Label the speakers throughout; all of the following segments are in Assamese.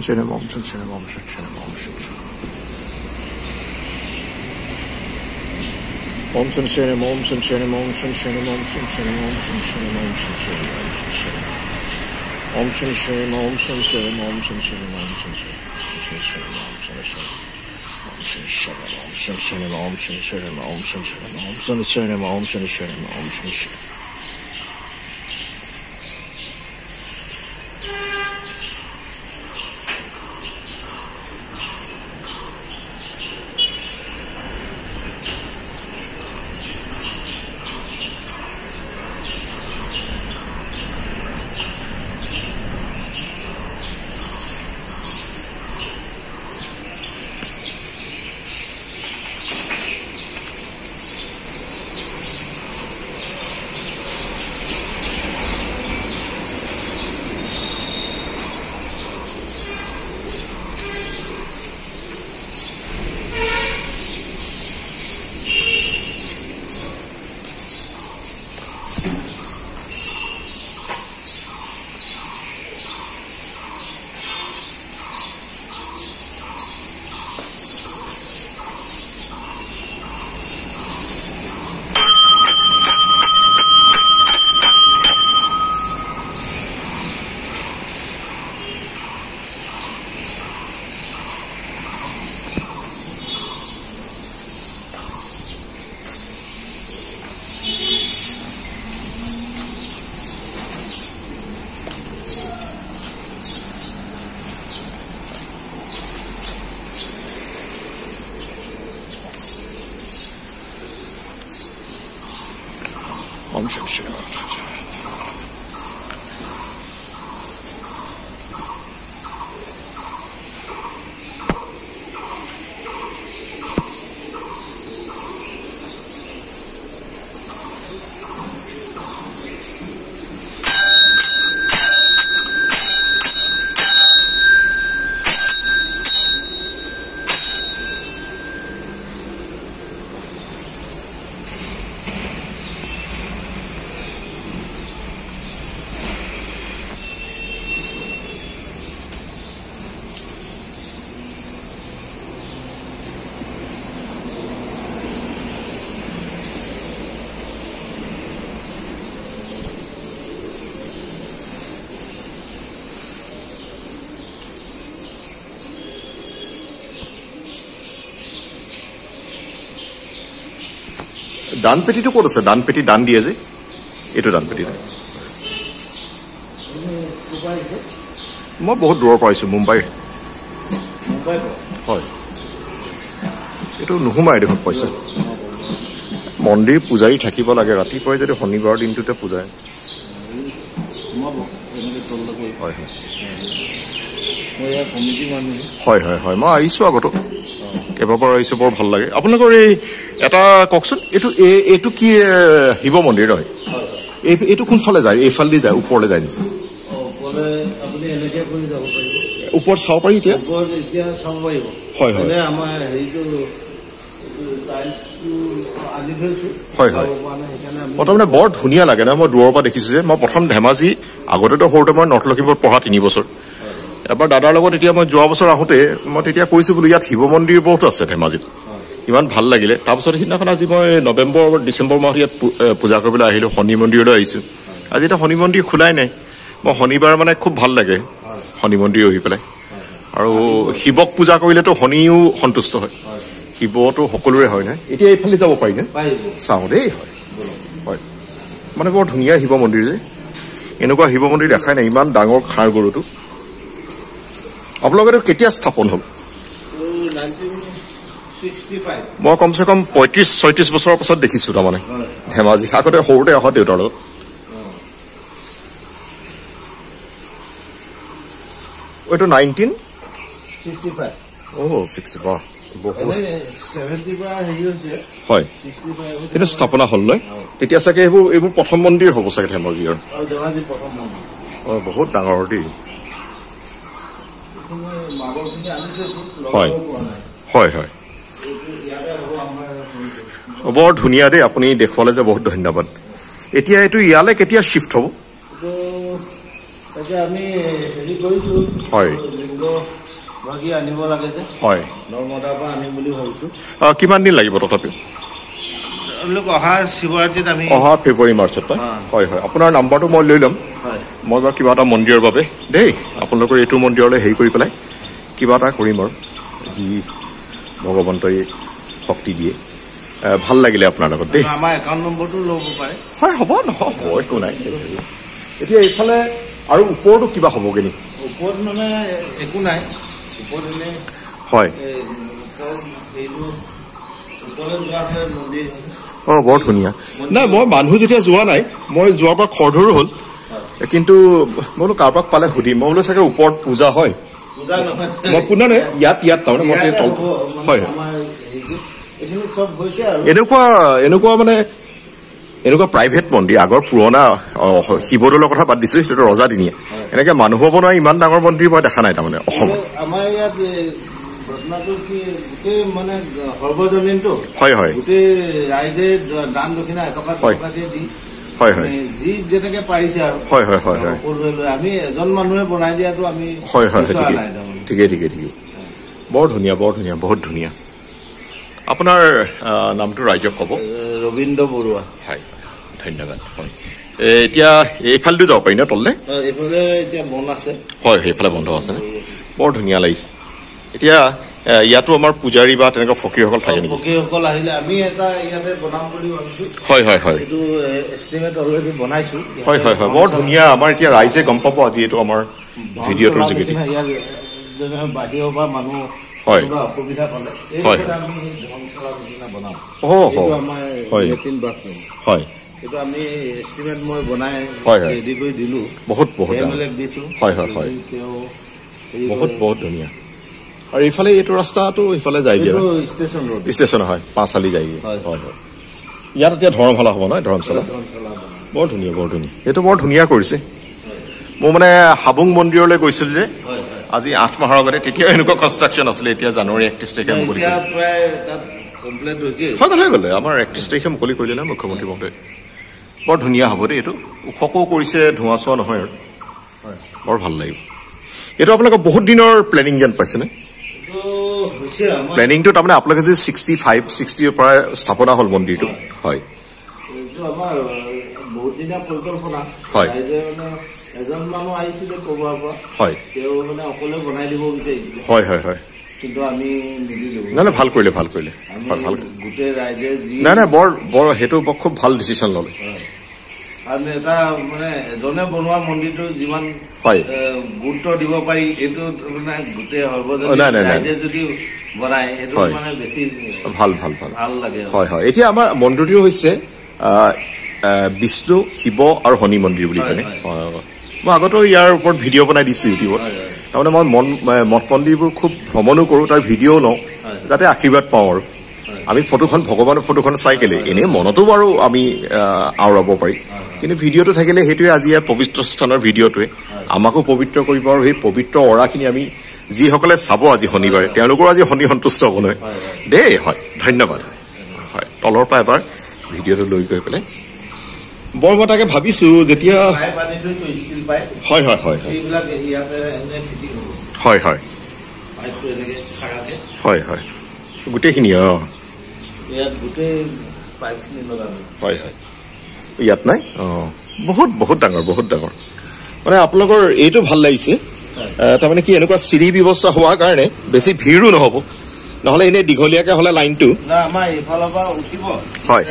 Speaker 1: Canım olmuşum, canım olmuşum, canım olmuşum, canım. Olmuşum, canım olmuşum, canım olmuşum, canım olmuşum, canım olmuşum, canım olmuşum, canım olmuşum, canım. Olmuşum, canım olmuşum, canım olmuşum, canım olmuşum, canım. Olmuşum, canım olmuşum, canım. Olmuşum, canım olmuşum, canım olmuşum, canım olmuşum, canım. Olmuşum, canım olmuşum, canım olmuşum, canım. দানপেটিটো ক'ত আছে দানপেটি দান দিয়ে যে এইটো দানপেটি নাই মই বহুত দূৰৰ পৰা আহিছোঁ মুম্বাইৰ হয় এইটো নোসোমাই দেখোন পইচা মন্দিৰ পূজাৰী থাকিব লাগে ৰাতিপুৱাই যদি শনিবাৰৰ দিনটোতে পূজাই হয় হয় হয় হয় মই আহিছোঁ আগতো কেইবাবাৰ আহিছোঁ বৰ ভাল লাগে। আপোনালোকৰ এই এটা কওকচোন এইটো এই- এইটো কি শিৱ মন্দিৰ হয়? এই- এইটো কোনফালে যায়? এইফালেদি যায় ওপৰলৈ যায় নেকি? ওপৰত চাব পাৰি এতিয়া? হয়, হয়। হয়, হয়। মই তাৰমানে বৰ ধুনীয়া লাগে ন? মই দূৰৰ পৰা দেখিছোঁ যে মই প্ৰথম ধেমাজি আগতেতো সৰুতে মই নৰ্থ লখিমপুৰত পঢ়া তিনি বছৰ। এবাৰ দাদাৰ লগত এতিয়া মই যোৱা বছৰ আহোঁতে মই তেতিয়া কৈছোঁ বোলো ইয়াত শিৱ মন্দিৰ বহুত আছে ধেমাজিত। ইমান ভাল লাগিলে। তাৰপিছত সিদিনাখন আজি মই নৱেম্বৰ ডিচেম্বৰ মাহত ইয়াত পূজা কৰিবলৈ আহিলোঁ শনি মন্দিৰলৈ আহিছোঁ। আজি এতিয়া শনি মন্দিৰ খোলাই নাই। মই শনিবাৰ মানে খুব ভাল লাগে শনি মন্দিৰ আহি পেলাই। আৰু শিৱক পূজা কৰিলেতো শনিও সন্তুষ্ট হয়। শিৱটো সকলোৰে হয় নে? এতিয়া এইফালে যাব পাৰি নে?
Speaker 2: পাৰিব
Speaker 1: চাওঁ দেই হয়। হয়। মানে বৰ ধুনীয়া শিৱ মন্দিৰ যে। এনেকুৱা শিৱ মন্দিৰ দেখাই নাই ইমান ডাঙৰ খাৰ গৰুটো। আপোনালোকে এইটো কেতিয়া স্থাপন হ'ল? মই কমচে কম পঁয়ত্ৰিছ ছয়ত্ৰিছ বছৰৰ পাছত দেখিছোঁ তাৰমানে। ধেমাজি। আগতে সৰুতে অহা দেউতাৰ লগত। এইটো নাইনটিন? হয়। কিন্তু স্থাপনা হ'ল নহয়। তেতিয়া চাগে এইবোৰ এইবোৰ প্ৰথম মন্দিৰ হ'ব চাগে ধেমাজিৰ। অঁ বহুত ডাঙৰ দেই। হয়। হয়। বৰ ধুনীয়া দেই আপুনি দেখুৱালে যে বহুত ধন্যবাদ এতিয়া এইটো ইয়ালৈ কেতিয়া শ্বিফ্ট হ'ব হয়। হয় কিমান দিন লাগিব তথাপিও
Speaker 2: অহা
Speaker 1: ফেব্ৰুৱাৰী মাৰ্চত হয়। হয় আপোনাৰ নাম্বাৰটো মই লৈ ল'ম মই বাৰু কিবা এটা মন্দিৰৰ বাবে দেই আপোনালোকৰ এইটো মন্দিৰলৈ হেৰি কৰি পেলাই কিবা এটা কৰিম আৰু যি ভগৱন্তই শক্তি দিয়ে। ভাল লাগিলে আপোনাৰ লগত দেই।
Speaker 2: আমাৰ একাউণ্ট নম্বৰটো ল'ব পাৰে।
Speaker 1: হয় হ'ব নহয় হ'ব একো নাই। এতিয়া এইফালে আৰু ওপৰতো কিবা হ'বগৈ নেকি
Speaker 2: ওপৰত মানে একো নাই। ওপৰত এনে
Speaker 1: হয়। অঁ বৰ ধুনীয়া। নাই মই মানুহ যেতিয়া যোৱা নাই মই যোৱাৰ পৰা খৰধৰো হ'ল। কিন্তু মই বোলো কাৰোবাক পালে সুধিম। মই বোলো চাগে ওপৰত পূজা হয়। মই পূজা নাই ইয়াত ইয়াত তাৰমানে মই হয়। এনেকুৱা এনেকুৱা মানে এনেকুৱা প্ৰাইভেট মন্দিৰ আগৰ পুৰণা শিৱদৌলৰ কথা বাদ দিছো সেইটো ৰজাদিনীয়া এনেকে মানুহ হ'ব নোৱাৰা ইমান ডাঙৰ মন্দিৰ মই দেখা নাই তাৰমানে অসমত।
Speaker 2: আমাৰ ইয়াত এ, ঘটনাটো কি গোটেই মানে সৰ্বজনীনটো।
Speaker 1: হয় হয়।
Speaker 2: গোটেই ৰাইজে দান দক্ষিণা এটকা দি।
Speaker 1: হয় হয়।
Speaker 2: মানে যি যেনেকে পাৰিছে আৰু।
Speaker 1: হয় হয় হয় হয়।
Speaker 2: সকলোৱে লৈ আমি এজন মানুহে বনাই দিয়াটো আমি
Speaker 1: হয় হয় ঠিকেই। ঠিকেই ঠিকেই বৰ ধুনীয়া বৰ ধুনীয়া বহুত ধুনীয়া। আপোনাৰ নামটো ৰাইজক ক'ব।
Speaker 2: ৰবীন্দ্ৰ বৰুৱা।
Speaker 1: হয় ধন্যবাদ। হয়। এতিয়া এইফালেদি যাব পাৰি ন তললে?
Speaker 2: এইফালে এতিয়া বন আছে।
Speaker 1: হয় সেইফালে বন্ধ আছেনে বৰ ধুনীয়া লাগিছে। এতিয়া ইয়াতো আমাৰ পূজাৰী বা তেনেকুৱা ফকীৰসকল থাকে নেকি?
Speaker 2: ফকীৰসকল আহিলে আমি এটা ইয়াতে বনাম বুলি ভাবিছো।
Speaker 1: হয় হয় হয়।
Speaker 2: এইটো এষ্টিমেট অলৰেডি বনাইছো।
Speaker 1: হয় হয় হয়। বৰ ধুনীয়া আমাৰ এতিয়া ৰাইজে গম পাব আজি এইটো আমাৰ ভিডিঅ'টোৰ যোগেদি।
Speaker 2: বাহিৰৰ পৰা মানুহ
Speaker 1: হয়। হয়।
Speaker 2: এইটো আমি এষ্টিমেট মই বনাই। ৰেডি কৰি দিলো।
Speaker 1: বহুত বহুত হয়, হয়, হয়। বহুত। বহুত ধুনীয়া। আৰু ইফালে এইটো ৰাস্তাটো ইফালে যায়গৈ।
Speaker 2: এইটো ষ্টেচন
Speaker 1: হয় পাঁচআলি যায়গৈ।
Speaker 2: হয়।
Speaker 1: হয় হয়। ইয়াত এতিয়া ধৰ্মশালা হ'ব নহয় ধৰ্মশালা। বৰ ধুনীয়া বৰ ধুনীয়া। এইটো বৰ ধুনীয়া কৰিছে। মই মানে হাবুং মন্দিৰলৈ গৈছিলো যে আজি আঠ মাহৰ আগতে তেতিয়াও এনেকুৱা কনষ্ট্ৰাকশ্যন আছিলে। এতিয়া জানুৱাৰী একত্ৰিছ তাৰিখে মুকলি হৈ গ'ল হৈ গ'লে। আমাৰ একত্ৰিছ তাৰিখে মুকলি কৰিলে ন মুখ্যমন্ত্ৰী মহোদয়। বৰ ধুনীয়া হ'ব দেই এইটো। ওখকো কৰিছে ধোঁৱা চোৱা নহয় আৰু।
Speaker 2: হয়।
Speaker 1: বৰ ভাল লাগিব। এইটো আপোনালোকৰ বহুত দিনৰ প্লেনিং যেন পাইছেনে? প্লেনিংটো তাৰমানে আপোনালোকে যে ছিক্সটি ফাইভ ছিক্সটিৰ পৰা স্থাপনা হ'ল মন্দিৰটো। হয়।
Speaker 2: এইটো আমাৰ আহ, বহুত দিনীয়া পৰিকল্পনা।
Speaker 1: হয়।
Speaker 2: ৰাইজে মানে এজন মানুহ আহিছিলে ক'ৰবাৰ পৰা।
Speaker 1: হয়।
Speaker 2: তেওঁ মানে অকলে বনাই দিব বিচাৰিছিলে।
Speaker 1: হয় হয় হয়।
Speaker 2: কিন্তু আমি নিদিলো।
Speaker 1: নাই নাই ভাল কৰিলে ভাল কৰিলে।
Speaker 2: আমি
Speaker 1: হয় ভাল।
Speaker 2: গোটেই ৰাইজে যি
Speaker 1: নাই নাই বৰ বৰ সেইটো খুব ভাল ডিচিশ্যন ল'লে।
Speaker 2: আৰু এটা মানে এজনে বনোৱা মন্দিৰটো যিমান গুৰুত্ব দিব পাৰি এইটো মানে গোটেই সৰ্বজনীন যদি বনায় সেইটো। মানে বেছি
Speaker 1: ভাল ভাল ভাল।
Speaker 2: ভাল লাগে।
Speaker 1: হয় হয়। এতিয়া আমাৰ মন্দিৰটো হৈছে বিষ্ণু শিৱ আৰু শনি মন্দিৰ বুলি কয়নে
Speaker 2: হয়।
Speaker 1: মই আগতেও ইয়াৰ ওপৰত ভিডিঅ' বনাই দিছোঁ ইউটিউবত। তাৰমানে মই মন মঠ মন্দিৰবোৰ খুব ভ্ৰমণো কৰোঁ তাৰ ভিডিঅ'ও লওঁ। যাতে আশীৰ্বাদ পাওঁ আৰু। আমি ফটোখন ভগৱানৰ ফটোখন চাই কেলে? এনেই মনতো বাৰু আমি আওৰাব পাৰি। কিন্তু ভিডিঅ'টো থাকিলে সেইটোৱে আজি ইয়াৰ পবিত্ৰ স্থানৰ ভিডিঅ'টোৱে। আমাকো পবিত্ৰ কৰিব আৰু সেই পবিত্ৰ অৰাখিনি আমি যিসকলে চাব আজি শনিবাৰে তেওঁলোকৰো আজি শনি সন্তুষ্ট হ'ব নহয়। দেই হয়। ধন্যবাদ। হয় তলৰ পৰা এবাৰ ভিডিঅ'টো লৈ গৈ পেলাই। বৰ মই তাকে ভাবিছোঁ যেতিয়া হয় হয় হয় হয়। হয় হয়। হয় গোটেইখিনি অঁ। হয় হয়। ইয়াত নাই? অঁ বহুত বহুত ডাঙৰ বহুত ডাঙৰ। মানে আপোনালোকৰ এইটো ভাল লাগিছে। তাৰমানে কি এনেকুৱা চিৰি ব্যৱস্থা হোৱাৰ কাৰণে বেছি ভিৰো নহ'ব। নহ'লে এনেই দীঘলীয়াকৈ হ'লে লাইনটো। হয়।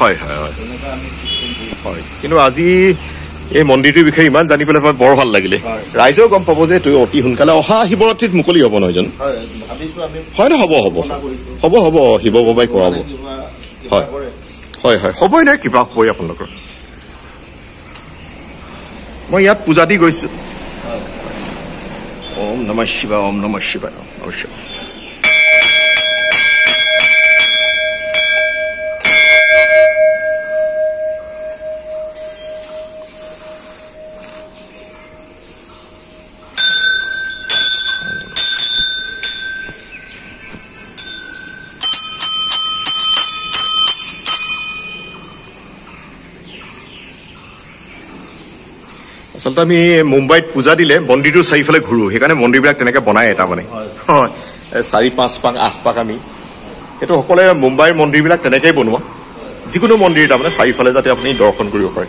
Speaker 1: হয় হয় কিন্তু আজি এই মন্দিৰটোৰ বিষয়ে ইমান জানি পেলাই বৰ ভাল লাগিলে। ৰাইজেও গম পাব যে এইটো অতি সোনকালে অহা শিৱৰাত্ৰিত মুকলি হ'ব নহয় জানো?
Speaker 2: হয় ভাবিছো আমি
Speaker 1: হয় ন? হ'ব হ'ব। হ'ব হ'ব শিৱ বাবাই কৰাব। হয়। হয় হয় হ'বই নাই কিবা হ'বই আপোনালোকৰ মই ইয়াত পূজা দি গৈছো ওম নম শিৱায় ওম নম শিৱায় নম শিৱায় আচলতে আমি মুম্বাইত পূজা দিলে মন্দিৰটোৰ চাৰিওফালে ঘূৰো সেইকাৰণে মন্দিৰবিলাক তেনেকে বনাই এটা মানে
Speaker 2: হয়।
Speaker 1: চাৰি পাঁচ পাক আঠ পাক আমি সেইটো সকলোৱে মুম্বাইৰ মন্দিৰবিলাক তেনেকেই বনোৱা যিকোনো মন্দিৰ তাৰমানে চাৰিওফালে যাতে আপুনি দৰ্শন কৰিব পাৰে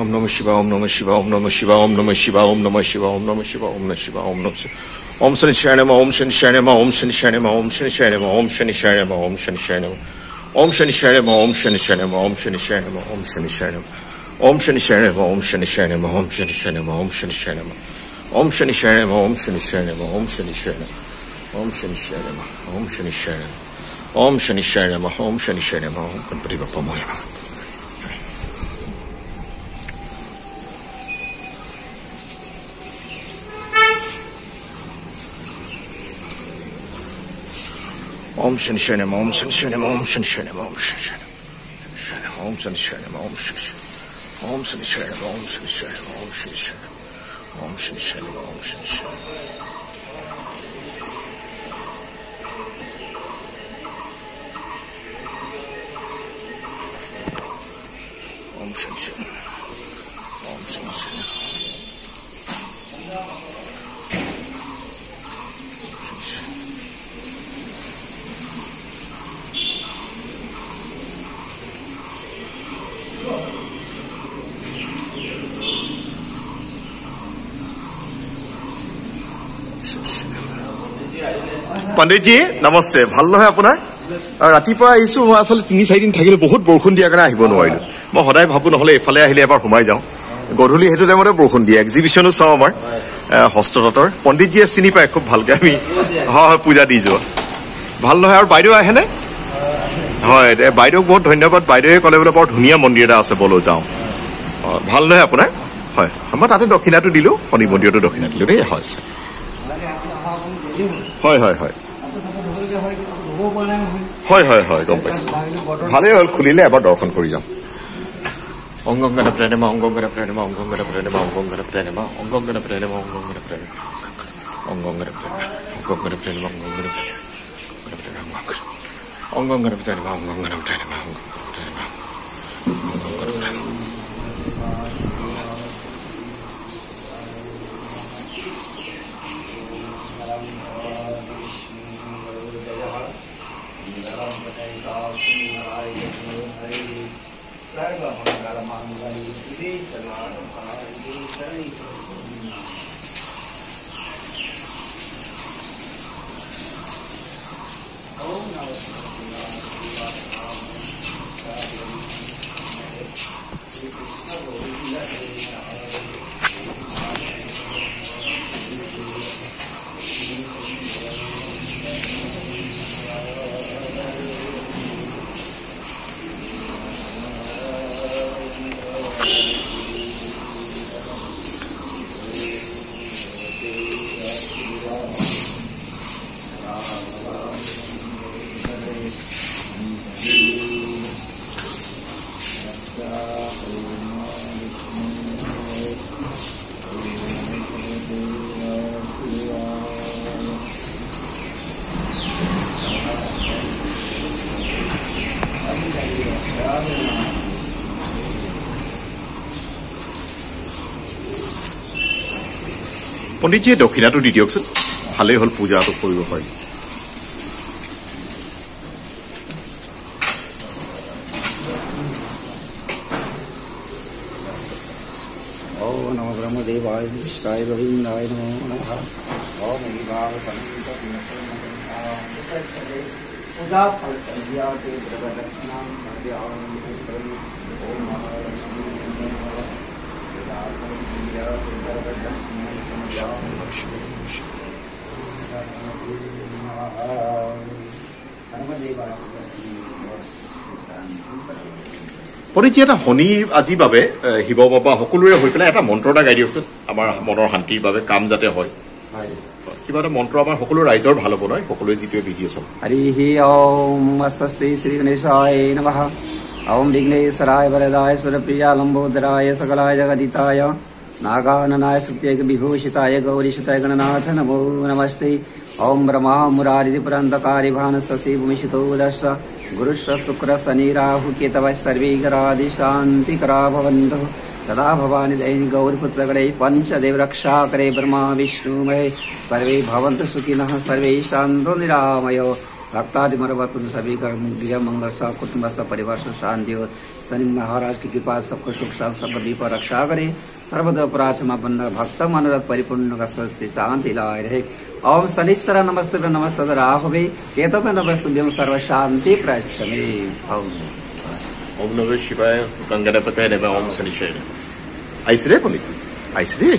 Speaker 1: ওম নম শিৱা ওম নম শিৱা ওম নম শিৱা ওম নম শিৱা ওম নম শিৱা ওম নম শিৱা ওম নম শিৱা ওম নম শিৱা ওম শিৱায় নম ওম শিৱায় নম ওম শিৱায় নম ওম শিৱায় নম ওম শিৱায় নম ওম শিৱায় নম ওম শনি নম ওম শিৱায় নম ওম শিৱায় নম ওম শিৱায় নম Om Shani Shanema, Om Shani Shanema, Om Shani Shanema, Om Shani Shanema. Om Shani Shanema, Om Shani Shanema, Om Shani Shanema. Om Shani Shanema, Om Shani Shanema. Om Shani Shanema, Om Shani Shanema, Om Kanpati Bappa Moyama. Om Shani Shanema, Om Shani Shanema, Om Shani Shanema, Om Shani Shanema. Om Shani Shanema, Om Shani Shanema, Om Shani Shanema. Om Shri Shri Om Shri Shri Om Shri Shri Om Shri Shri Om Shri Shri Om Shri Shri Om Shri Shri Om Shri Shri Om Shri Shri পণ্ডিতজী নমস্তে। ভাল নহয় আপোনাৰ? ৰাতিপুৱা আহিছো মই আচলতে তিনি চাৰিদিন থাকিলো বহুত বৰষুণ দিয়াৰ কাৰণে আহিব নোৱাৰিলো। মই সদায় ভাবো নহলে এইফালে আহিলে এবাৰ সোমাই যাওঁ। গধূলি সেইটো টাইমতে বৰষুণ দিয়ে। এক্সিবিশ্যনো চাওঁ আমাৰ হস্ততাঁতৰ। পণ্ডিতজীয়ে চিনি পায় খুব ভালকে আমি হয় হয় পূজা দি যোৱা। ভাল নহয় আৰু বাইদেউ আহেনে? হয় বাইদেউক বহুত ধন্যবাদ। বাইদেৱে ক'লে বোলে বৰ ধুনীয়া মন্দিৰ এটা আছে বলো যাওঁ। ভাল নহয় আপোনাৰ? হয় মই তাতে দক্ষিণাটো দিলো শনি মন্দিৰতো দক্ষিণা দিলো। দেই হয়। হয় হয় হয়। হয় হয় হয় গম পাইছো ভালেই হ'ল খুলিলে এবাৰ দৰ্শন কৰি যাম অংগংগনা প্ৰণেমা অংগংগনা প্ৰণেমা অংগংগনা প্ৰণেমা অংগংগনা প্ৰণেমা অংগংগনা প্ৰণেমা অংগংগনা প্ৰণেমা অংগংগনা প্ৰণেমা অংগংগনা প্ৰণেমা অংগংগনা প্ৰণেমা অংগংগনা প্ৰণেমা অংগংগনা প্ৰণেমা অংগংগনা প্ৰণেমা
Speaker 3: वासुदेवाय हरे सर्वमङ्गलमङ्गले शिवे सर्वाणभागे हरे ॐ नमः श्रीकृष्ण गोविन्द हरे
Speaker 1: পণ্ডিতজীয়ে দক্ষিণাটো দি দিয়কচোন ভালেই হ'ল পূজাটো কৰিব পাৰি
Speaker 3: ओम नमो ब्रह्मदेवाय विष्टाय रवीन्द्राय नमो नमः ओम विभाग पूजा फल संध्या के प्रदक्षिणां कार्यावं करोमि ओम महालक्ष्मी
Speaker 1: পৰিচি এটা শনি আজিৰ বাবে শিৱ বাবা সকলোৰে হৈ পেলাই এটা মন্ত্ৰ এটা গাই দিয়কচোন। আমাৰ মনৰ শান্তিৰ বাবে কাম যাতে হয়। কিবা এটা মন্ত্ৰ আমাৰ সকলো ৰাইজৰ ভাল হ'ব নহয় সকলোৱে যিটোৱে বিধি চল
Speaker 3: হৰি অস্তি শ্ৰী গণেশায় নমঃ। ওম বিঘ্নেশ্বৰায় বৰদায় সুৰপ্ৰিয়া লম্বোদৰায় সকলায় জগদিতায়। नागाननाय श्रुत्यैकविभूषिताय गौरीषिताय गणनाथ नमो नमस्ते। ॐ ब्रह्मा मुरारिपुरन्धकारि भानससीभूमिषितो दश गुरुश्च शुक्रशनिराहुकेतवः सर्वैकरादिशान्तिकरा भवन्तु सदा भवानि दैनि गौरपुत्रगणैः पञ्चदेवरक्षाकरे ब्रह्मा, विष्णुमहे। सर्वे भवन्तु सुखिनः सर्वे शान्तो निरामयो। भक्तादि मरवा कुछ सभी का गृह मंगल सह कुटुंब सा परिवार सह शांति हो शनि महाराज की कृपा सबको सुख शांत समृद्धि पर रक्षा करें सर्वद अपराध क्षमा भक्त मनोरथ परिपूर्ण का सत्य शांति लाए रहे ओम शनिश्वर नमस्ते नमस्ते राहवे के तो नमस्तुभ्यम सर्व शांति प्रक्षमे ओम
Speaker 1: ओम नमः शिवाय गंगा पते ओम शनिश्वर ऐसरे पुनीत ऐसरे